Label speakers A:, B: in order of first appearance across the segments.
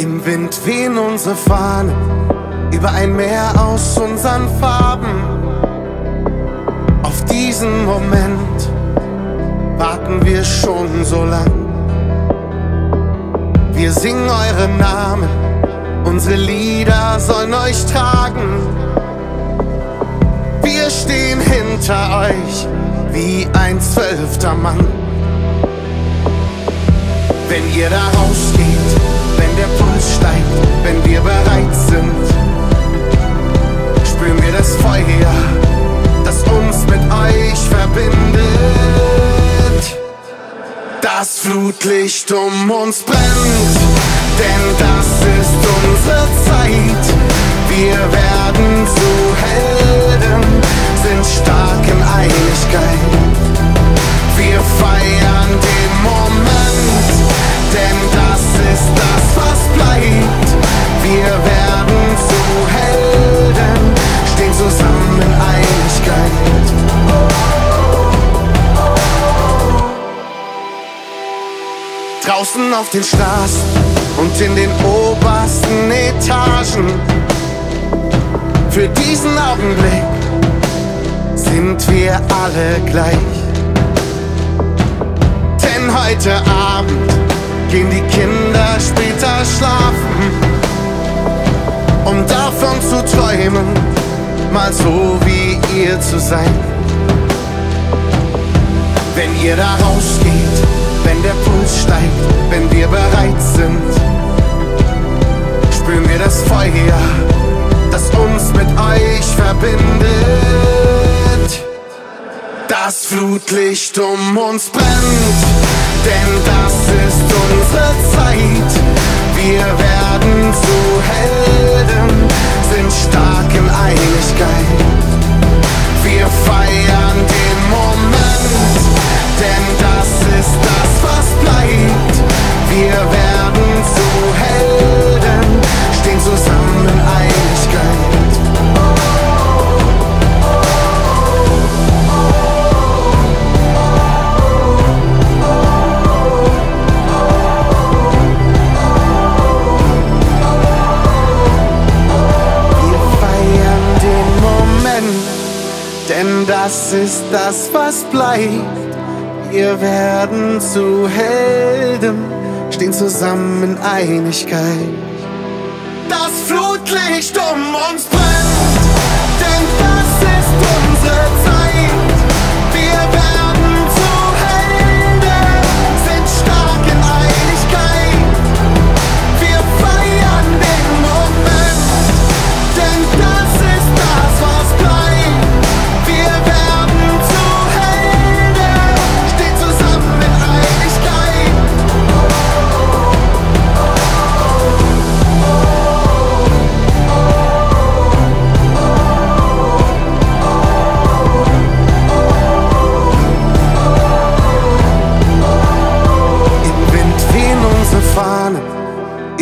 A: Im Wind wehen unsere Fahnen über ein Meer aus unseren Farben. Auf diesen Moment warten wir schon so lang. Wir singen eure Namen, unsere Lieder sollen euch tragen. Wir stehen hinter euch wie ein zwölfter Mann. Wenn ihr da rausgeht, wenn der Puls steigt, wenn wir bereit sind, spüren wir das Feuer, das uns mit euch verbindet. Das Flutlicht um uns brennt, denn das ist unsere Zeit. Wir werden zu Helden, sind stark in Einigkeit. Wir feiern den Moment, denn das ist das, was bleibt. Wir werden zu Helden, stehen zusammen in Einigkeit. Draußen auf den Straßen und in den obersten Etagen. Für diesen Augenblick sind wir alle gleich. Denn heute Abend gehen die Kinder später schlafen, um davon zu träumen, mal so wie ihr zu sein. Wenn ihr da rausgeht, wenn der Puls steigt, wenn wir bereit sind, spüren wir das Feuer, das uns mit euch verbindet. Das Flutlicht um uns brennt, denn das ist unsere Zeit. Wir werden zu Helden, das ist das, was bleibt. Wir werden zu Helden, stehen zusammen in Einigkeit. Das Flutlicht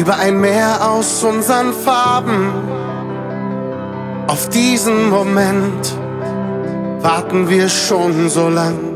A: über ein Meer aus unseren Farben. Auf diesen Moment warten wir schon so lang.